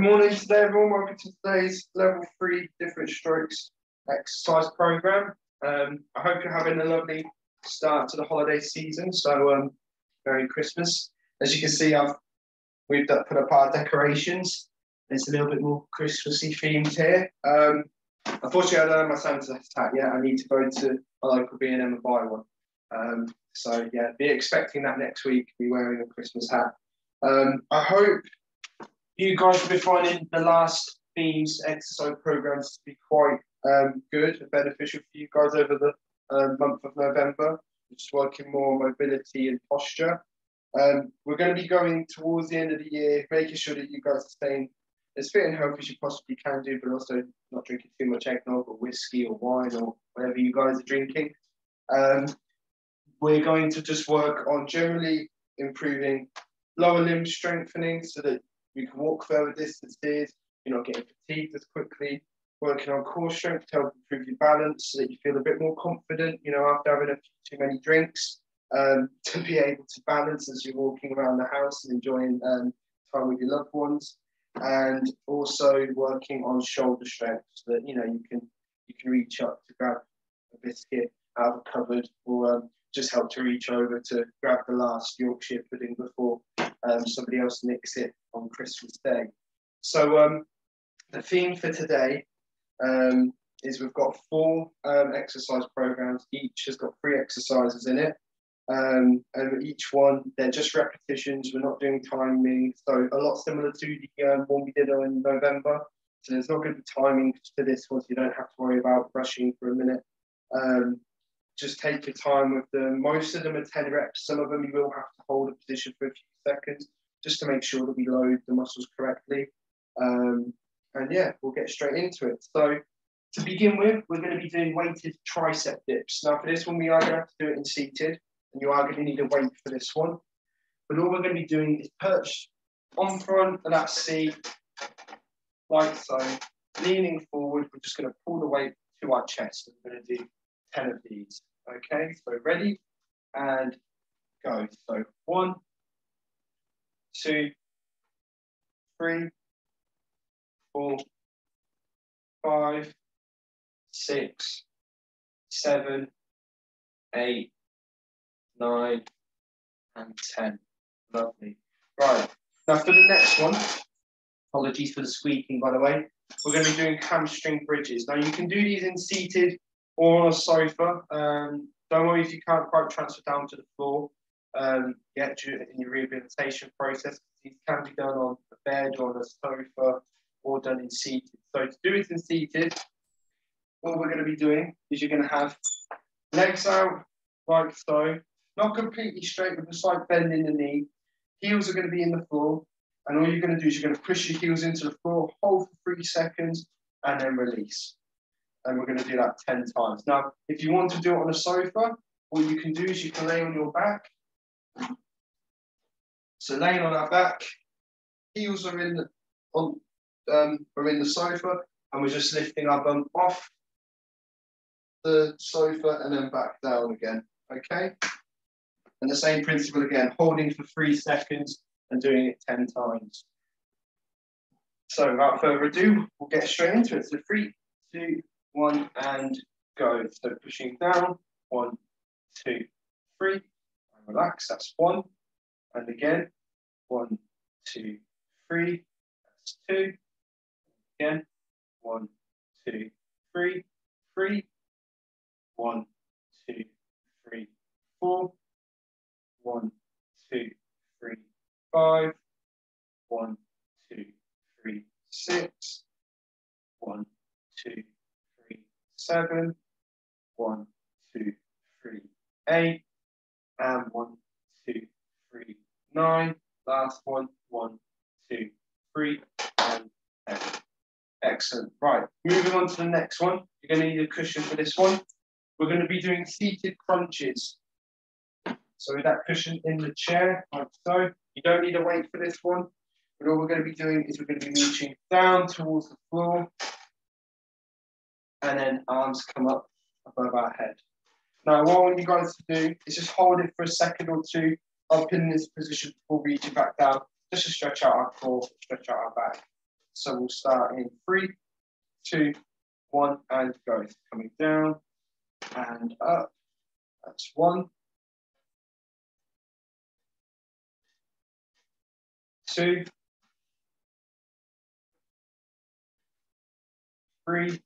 Good morning today, everyone. Welcome to today's level three different strokes exercise program. Um, I hope you're having a lovely start to the holiday season. So, um, Merry Christmas. As you can see, I've we've put up our decorations. It's a little bit more Christmassy themed here. Um, unfortunately, I don't have my Santa's hat yet. I need to go to a local B&M and buy one. Um, so yeah, be expecting that next week. Be wearing a Christmas hat. Um, I hope you guys will be finding the last themes exercise programs to be quite um, good and beneficial for you guys over the uh, month of November. Just working more on mobility and posture. Um, we're going to be going towards the end of the year, making sure that you guys are staying as fit and healthy as you possibly can do, but also not drinking too much eggnog or whiskey or wine or whatever you guys are drinking. Um, we're going to just work on generally improving lower limb strengthening so that you can walk further distances, you're not getting fatigued as quickly, working on core strength to help improve your balance so that you feel a bit more confident, you know, after having a few too many drinks, um, to be able to balance as you're walking around the house and enjoying um, time with your loved ones. And also working on shoulder strength so that, you know, you can you can reach up to grab a biscuit out of a cupboard or um, just help to reach over to grab the last Yorkshire pudding before um, somebody else nicks it on Christmas Day. So um, the theme for today um, is we've got four um, exercise programs. Each has got three exercises in it. Um, and each one, they're just repetitions. We're not doing timing. So a lot similar to the um, one we did in November. So there's not going to be timing to this one, so you don't have to worry about rushing for a minute. Um, just take your time with them. Most of them are 10 reps. Some of them you will have to hold a position for a few seconds just to make sure that we load the muscles correctly. Um, and yeah, we'll get straight into it. So to begin with, we're going to be doing weighted tricep dips. Now for this one, we are going to have to do it in seated, and you are going to need a weight for this one. But all we're going to be doing is perch on front of that seat, like so, leaning forward. We're just going to pull the weight to our chest. We're going to do 10 of these. Okay, so ready and go. So one, two, three, four, five, six, seven, eight, nine, and 10. Lovely. Right, now for the next one, apologies for the squeaking by the way, we're going to be doing hamstring bridges. Now you can do these in seated or on a sofa. Um, don't worry if you can't quite transfer down to the floor um, yet in your rehabilitation process. These can be done on a bed or on a sofa or done in seated. So to do it in seated, what we're going to be doing is you're going to have legs out like so, not completely straight but just like bending the knee. Heels are going to be in the floor. And all you're going to do is you're going to push your heels into the floor, hold for three seconds, and then release and we're going to do that 10 times. Now, if you want to do it on a sofa, what you can do is you can lay on your back. So laying on our back, heels are in the, on, um, are in the sofa, and we're just lifting our bum off the sofa and then back down again, okay? And the same principle again, holding for three seconds and doing it 10 times. So without further ado, we'll get straight into it. So three, two, one, and go. So pushing down, one, two, three, and relax, that's one. And again, one, two, three, that's two. Again, one, two, three, three, one, two, three, four, one, two, three, five, one, two, three, six, one, two, seven, one, two, three, eight, and one, two, three, nine. Last one, one, two, three, and eight. Excellent. Right, moving on to the next one. You're going to need a cushion for this one. We're going to be doing seated crunches. So with that cushion in the chair, like so. You don't need a weight for this one. But all we're going to be doing is we're going to be reaching down towards the floor and then arms come up above our head. Now, what I want you guys to do is just hold it for a second or two up in this position before reaching back down, just to stretch out our core, stretch out our back. So we'll start in three, two, one, and go. Coming down and up. That's one. Two. Three.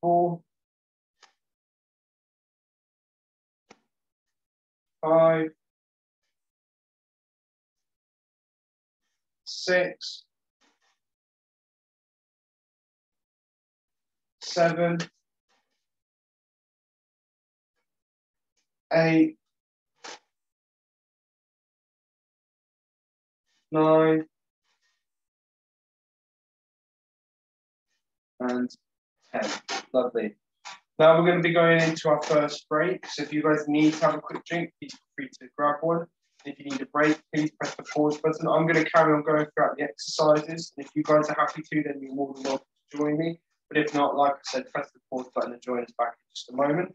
Four. Five. Six. seven, eight, nine, and 10. Lovely. Now we're going to be going into our first break. So if you guys need to have a quick drink, please feel free to grab one. If you need a break, please press the pause button. I'm going to carry on going throughout the exercises. And if you guys are happy to, then you're more than welcome to join me. But if not, like I said, press the pause button and join us back in just a moment.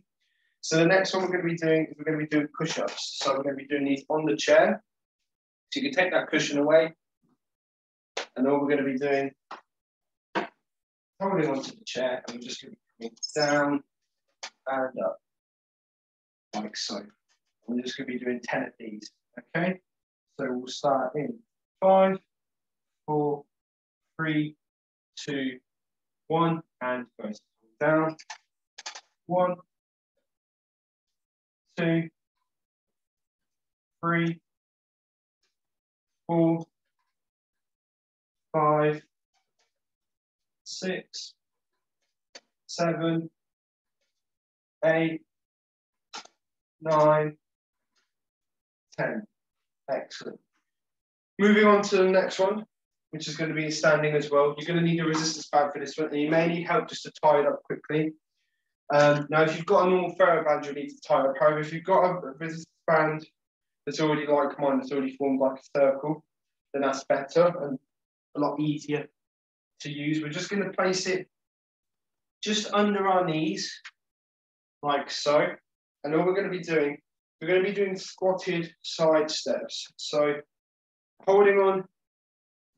So the next one we're going to be doing is we're going to be doing push-ups. So we're going to be doing these on the chair. So you can take that cushion away. And all we're going to be doing, holding onto the chair, and we're just going to be coming down and up, like so. we're just going to be doing 10 of these, okay? So we'll start in five, four, three, two, one, and goes down. One, two, three, four, five, six, seven, eight, nine, ten. Excellent. Moving on to the next one which is going to be standing as well. You're going to need a resistance band for this one, and you may need help just to tie it up quickly. Um, now, if you've got a normal TheraBand, you'll need to tie it up. However, if you've got a resistance band that's already like mine, that's already formed like a circle, then that's better and a lot easier to use. We're just going to place it just under our knees, like so. And all we're going to be doing, we're going to be doing squatted side steps. So holding on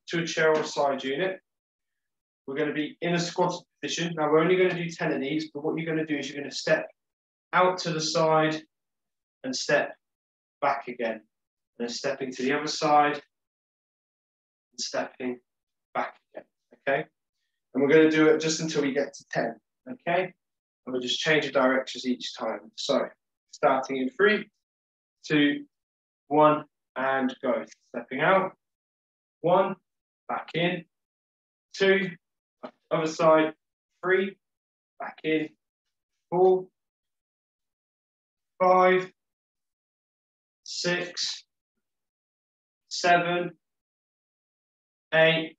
to a chair or side unit. We're going to be in a squatted position. Now we're only going to do 10 of these, but what you're going to do is you're going to step out to the side and step back again. And then stepping to the other side and stepping back again, okay? And we're going to do it just until we get to 10, okay? And we'll just change the directions each time. So starting in three, two, one, and go. Stepping out, one, back in, two, other side, three, back in, four, five, six, seven, eight,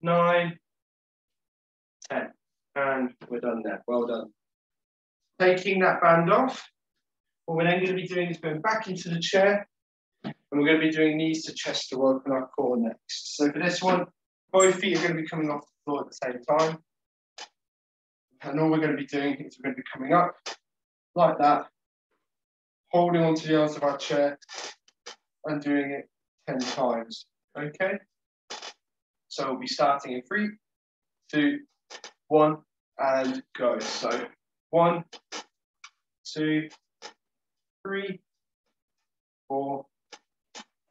nine. And we're done there. Well done. Taking that band off, what we're then going to be doing is going back into the chair and we're going to be doing knees to chest to open our core next. So for this one, both feet are going to be coming off the floor at the same time. And all we're going to be doing is we're going to be coming up like that, holding onto the arms of our chair and doing it 10 times. Okay? So we'll be starting in three, two, one, and go. So one, two, three, four,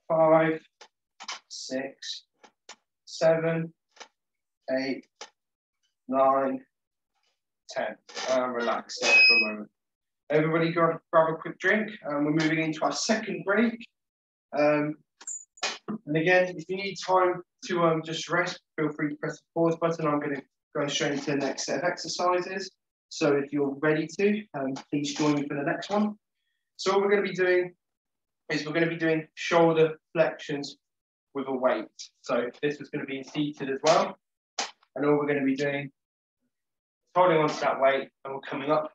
five, six, seven, eight, nine, ten. And relax there for a moment. Everybody grab, grab a quick drink. and we're moving into our second break. Um, and again, if you need time to um, just rest, feel free to press the pause button. I'm going to go straight into the next set of exercises. So if you're ready to, um, please join me for the next one. So what we're going to be doing is we're going to be doing shoulder flexions with a weight. So this is going to be seated as well. And all we're going to be doing is holding onto that weight and we're coming up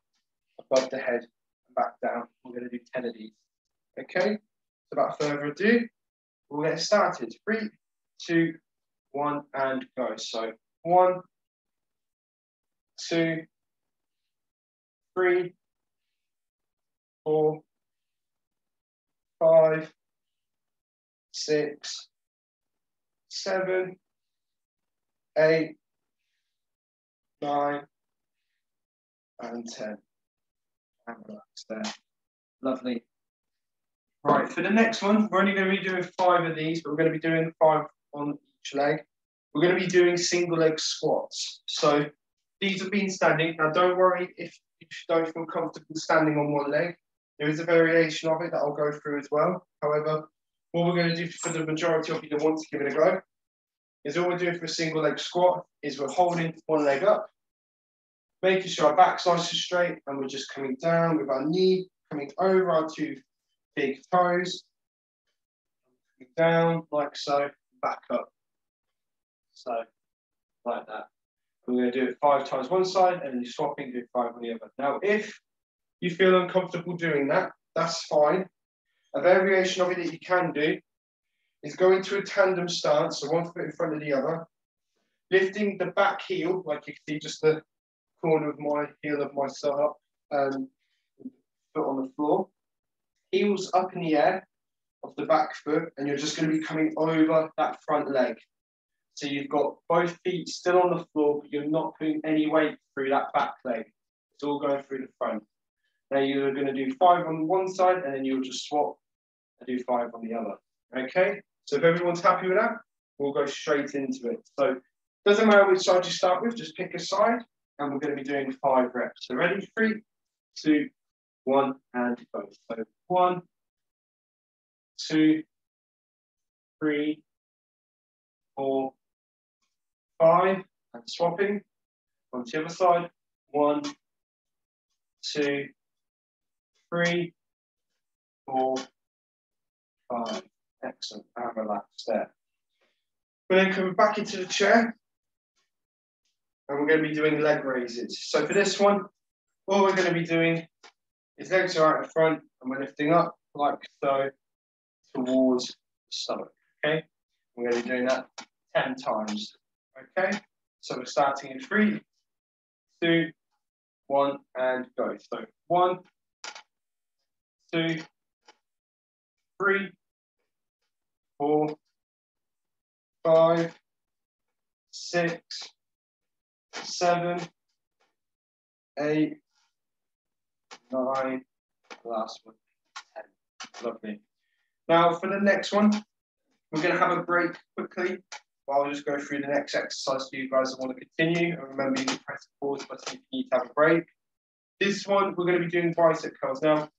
above the head and back down. We're going to do 10 of these. Okay, so without further ado, we'll get started. Three, two, one, and go. So one, two, three, four, five, six, seven, eight, nine, and 10. And relax there. Lovely. Right, for the next one, we're only going to be doing five of these, but we're going to be doing five on each leg. We're going to be doing single leg squats. So these have been standing. Now, don't worry if you don't feel comfortable standing on one leg. There is a variation of it that I'll go through as well. However, what we're going to do for the majority of you that want to give it a go is all we're doing for a single leg squat is we're holding one leg up, making sure our back's nice and straight, and we're just coming down with our knee, coming over our two big toes, down like so, back up. So, like that. We're going to do it five times one side and then you're swapping, do five on the other. Now, if you feel uncomfortable doing that, that's fine. A variation of it that you can do is go into a tandem stance, so one foot in front of the other, lifting the back heel, like you can see just the corner of my heel of my up, um, foot on the floor, heels up in the air of the back foot, and you're just going to be coming over that front leg. So you've got both feet still on the floor, but you're not putting any weight through that back leg. It's all going through the front. Now you're going to do five on one side, and then you'll just swap and do five on the other. Okay? So if everyone's happy with that, we'll go straight into it. So doesn't matter which side you start with, just pick a side, and we're going to be doing five reps. So ready? Three, two, one, and go. So one, two, three, four, five, and swapping. On the other side, one, two, three, four, five. Excellent, and relax there. We're then coming back into the chair, and we're going to be doing leg raises. So for this one, all we're going to be doing is legs are out in front, and we're lifting up like so towards the stomach, okay? We're going to be doing that 10 times. Okay, so we're starting in three, two, one, and go. So one, two, three, four, five, six, seven, eight, nine, last one, ten. Lovely. Now for the next one, we're going to have a break quickly I'll just go through the next exercise for you guys that want to continue. And remember, you can press the pause button if you need to have a break. This one, we're going to be doing bicep curls. Now,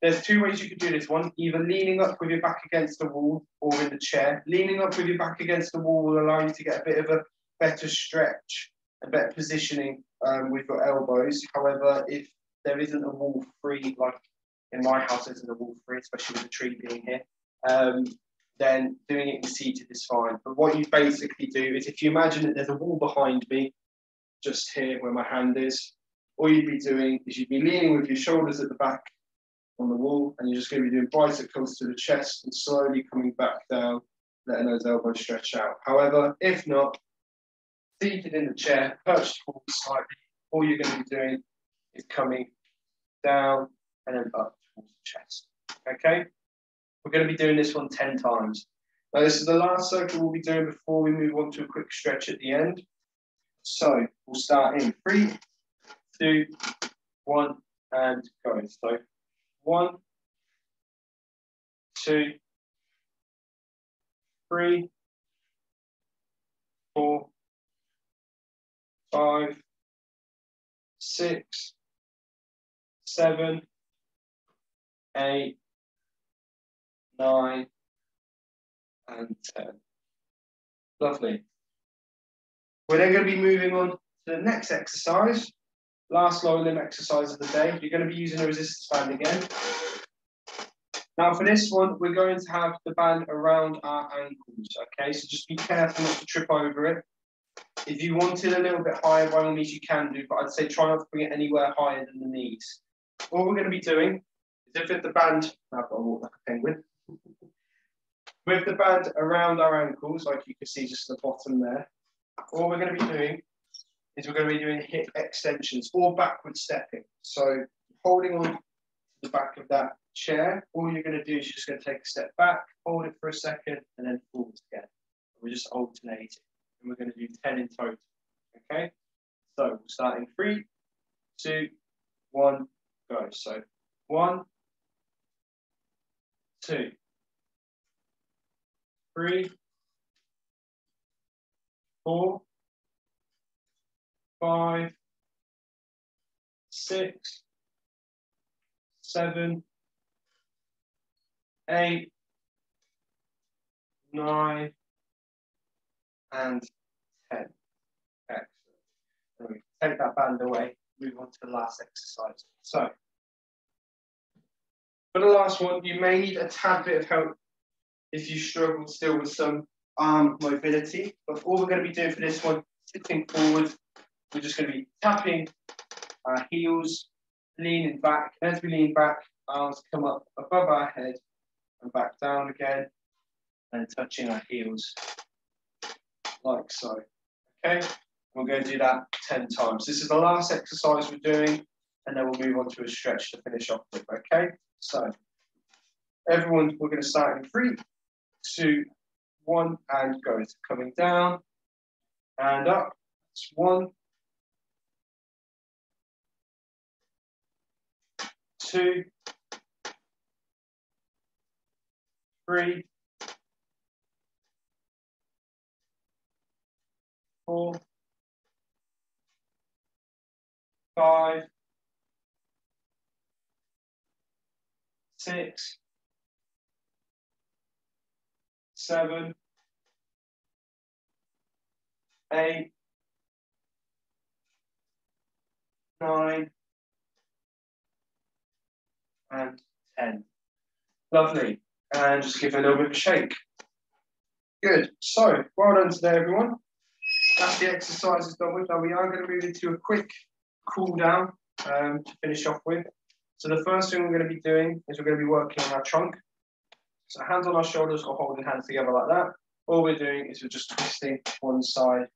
there's two ways you could do this one, either leaning up with your back against the wall or in the chair. Leaning up with your back against the wall will allow you to get a bit of a better stretch, a better positioning um, with your elbows. However, if there isn't a wall free, like in my house, there isn't a wall free, especially with the tree being here, um, then doing it seated is fine. But what you basically do is if you imagine that there's a wall behind me, just here where my hand is, all you'd be doing is you'd be leaning with your shoulders at the back on the wall, and you're just going to be doing bicep curls to the chest and slowly coming back down, letting those elbows stretch out. However, if not, seated in the chair, perched forward slightly, all you're going to be doing is coming down and then up towards the chest. Okay? We're going to be doing this one 10 times. Now, this is the last circle we'll be doing before we move on to a quick stretch at the end. So we'll start in three, two, one, and go. So one, two, three, four, five, six, seven, eight, nine, and 10. Lovely. We're then going to be moving on to the next exercise, last lower limb exercise of the day. You're going to be using a resistance band again. Now for this one, we're going to have the band around our ankles, okay? So just be careful not to trip over it. If you want it a little bit higher, by all means you can do, but I'd say try not to bring it anywhere higher than the knees. All we're going to be doing is if the band, I've got to walk like a penguin. With the band around our ankles, like you can see just the bottom there, all we're going to be doing is we're going to be doing hip extensions or backward stepping. So holding on to the back of that chair, all you're going to do is just going to take a step back, hold it for a second, and then forward again. We're just alternating, and we're going to do 10 in total. Okay, so we'll start in three, two, one, go. So one, two, three, four, five, six, seven, eight, nine, and 10. Excellent. we take that band away, move on to the last exercise. So, for the last one, you may need a tad bit of help if you struggle still with some arm mobility. But all we're going to be doing for this one, sitting forward, we're just going to be tapping our heels, leaning back. As we lean back, arms come up above our head and back down again, and touching our heels like so. Okay, we're going to do that 10 times. This is the last exercise we're doing, and then we'll move on to a stretch to finish off with. Okay, so everyone, we're going to start in three, two, one, and go. It's coming down and up. It's one, two, three, four, five, six, seven, eight, nine, and 10. Lovely. And just give it a little bit of a shake. Good. So, well done today, everyone. That's the exercises done with. Now we are going to move into a quick cool down um, to finish off with. So the first thing we're going to be doing is we're going to be working on our trunk. So hands on our shoulders or holding hands together like that. All we're doing is we're just twisting one side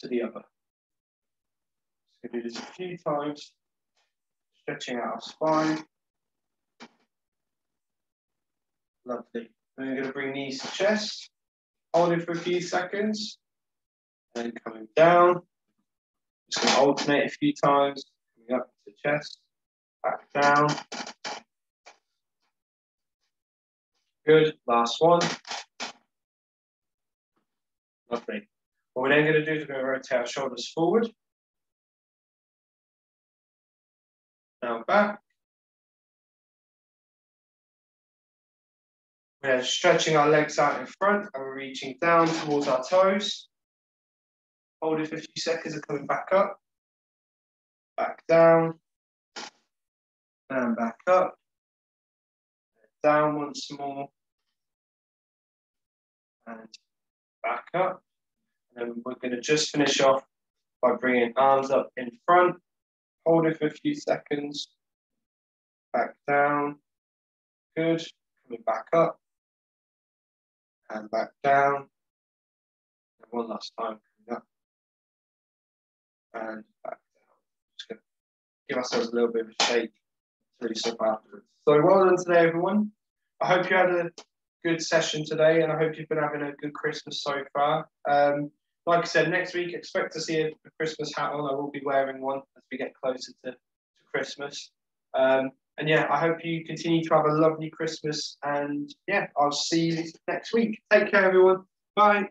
to the other. So we do this a few times, stretching out our spine. Lovely. Then we're going to bring knees to chest, hold it for a few seconds, then coming down. Just going to alternate a few times, coming up to chest, back down. Good, last one. Lovely. What we're then going to do is we're going to rotate our shoulders forward. Now back. We're stretching our legs out in front and we're reaching down towards our toes. Hold it for a few seconds and coming back up. Back down. And back up. Down once more. And back up. And then we're going to just finish off by bringing arms up in front. Hold it for a few seconds. Back down. Good. Coming back up and back down. And one last time, coming up and back down. Just gonna give ourselves a little bit of a shake to afterwards. So well done today, everyone. I hope you had a good session today, and I hope you've been having a good Christmas so far. Um, like I said, next week expect to see a, a, Christmas hat on. I will be wearing one as we get closer to, to Christmas. Um, and yeah, I hope you continue to have a lovely Christmas. And yeah, I'll see you next week. Take care, everyone. Bye.